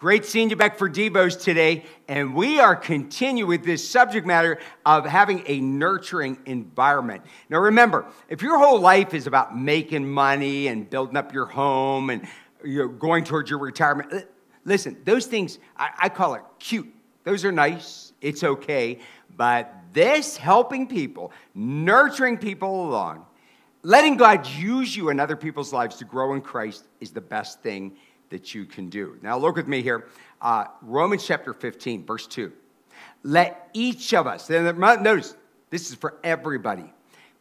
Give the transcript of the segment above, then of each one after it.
Great seeing you back for Devos today. And we are continuing with this subject matter of having a nurturing environment. Now, remember, if your whole life is about making money and building up your home and you're going towards your retirement, listen, those things, I, I call it cute. Those are nice, it's okay. But this helping people, nurturing people along, letting God use you in other people's lives to grow in Christ is the best thing that you can do. Now, look with me here. Uh, Romans chapter 15, verse 2. Let each of us, notice, this is for everybody,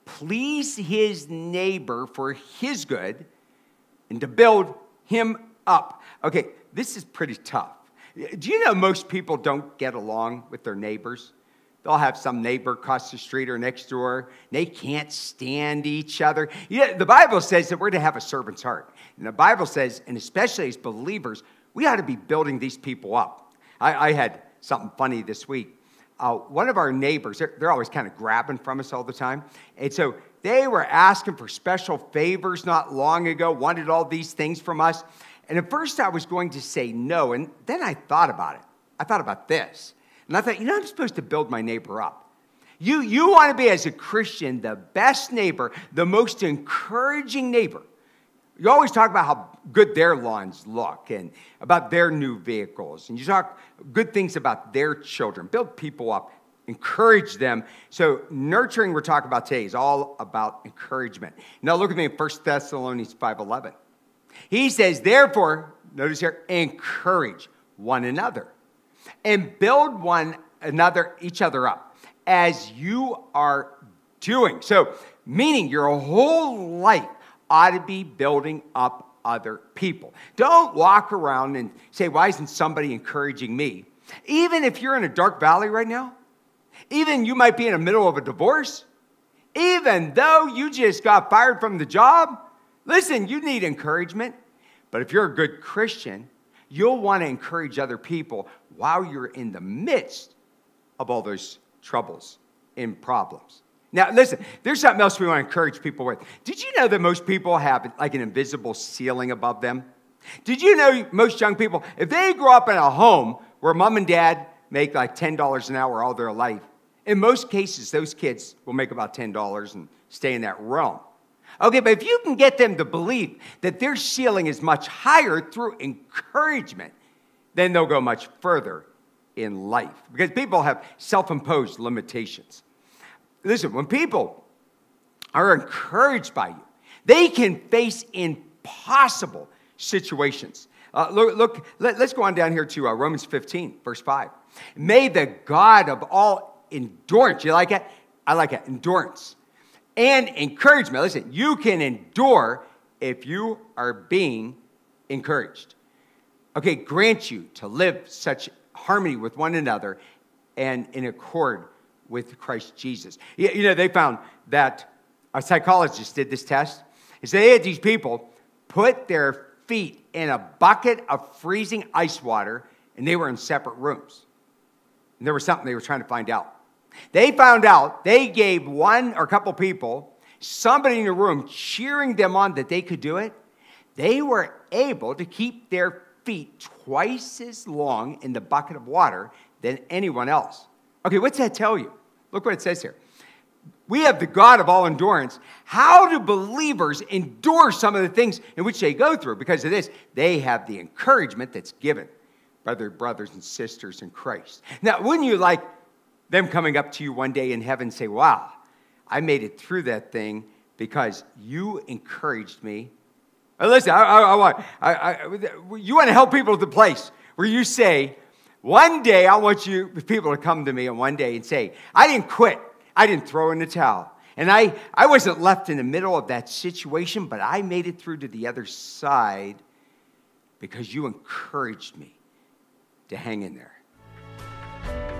please his neighbor for his good and to build him up. Okay, this is pretty tough. Do you know most people don't get along with their neighbors? They'll have some neighbor across the street or next door. They can't stand each other. The Bible says that we're to have a servant's heart. And the Bible says, and especially as believers, we ought to be building these people up. I, I had something funny this week. Uh, one of our neighbors, they're, they're always kind of grabbing from us all the time. And so they were asking for special favors not long ago, wanted all these things from us. And at first I was going to say no. And then I thought about it. I thought about this. And I thought, you know, I'm supposed to build my neighbor up. You, you want to be, as a Christian, the best neighbor, the most encouraging neighbor. You always talk about how good their lawns look and about their new vehicles. And you talk good things about their children. Build people up, encourage them. So, nurturing we're talking about today is all about encouragement. Now, look at me in 1 Thessalonians 5.11. He says, therefore, notice here, encourage one another and build one another, each other up as you are doing. So, meaning your whole life ought to be building up other people. Don't walk around and say, Why isn't somebody encouraging me? Even if you're in a dark valley right now, even you might be in the middle of a divorce, even though you just got fired from the job, listen, you need encouragement. But if you're a good Christian, you'll want to encourage other people while you're in the midst of all those troubles and problems. Now, listen, there's something else we want to encourage people with. Did you know that most people have like an invisible ceiling above them? Did you know most young people, if they grow up in a home where mom and dad make like $10 an hour all their life, in most cases, those kids will make about $10 and stay in that realm. Okay, but if you can get them to believe that their ceiling is much higher through encouragement, then they'll go much further in life because people have self imposed limitations. Listen, when people are encouraged by you, they can face impossible situations. Uh, look, look let, us go on down here to uh, Romans 15, verse 5. May the God of all endurance, you like it? I like it, endurance and encouragement. Listen, you can endure if you are being encouraged. Okay, grant you to live such harmony with one another and in accord with Christ Jesus. You know, they found that a psychologist did this test. Is they had these people put their feet in a bucket of freezing ice water and they were in separate rooms. And there was something they were trying to find out. They found out they gave one or a couple people, somebody in the room cheering them on that they could do it. They were able to keep their feet twice as long in the bucket of water than anyone else. Okay, what's that tell you? Look what it says here. We have the God of all endurance. How do believers endure some of the things in which they go through? Because of this, they have the encouragement that's given by their brothers and sisters in Christ. Now, wouldn't you like them coming up to you one day in heaven say, Wow, I made it through that thing because you encouraged me. listen, I, I, I want, I, you want to help people to the place where you say, one day I want you people to come to me and one day and say, I didn't quit. I didn't throw in the towel. And I, I wasn't left in the middle of that situation, but I made it through to the other side because you encouraged me to hang in there.